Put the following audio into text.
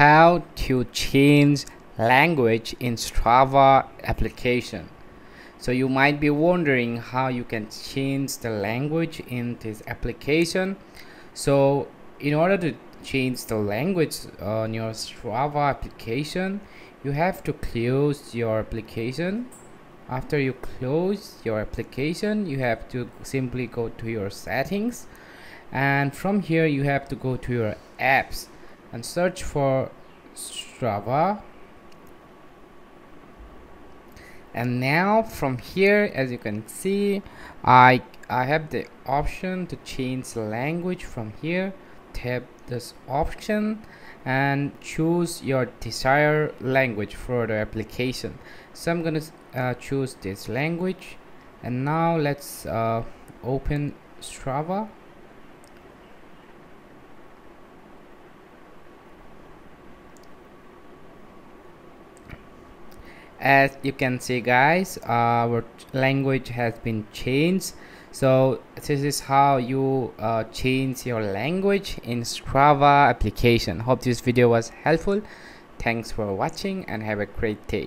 how to change language in Strava application. So you might be wondering how you can change the language in this application. So in order to change the language on your Strava application you have to close your application. After you close your application you have to simply go to your settings. And from here you have to go to your apps and search for Strava. And now from here as you can see I I have the option to change the language from here. Tap this option and choose your desired language for the application. So I'm gonna uh, choose this language. And now let's uh, open Strava as you can see guys our language has been changed. So this is how you uh, change your language in Strava application. Hope this video was helpful. Thanks for watching and have a great day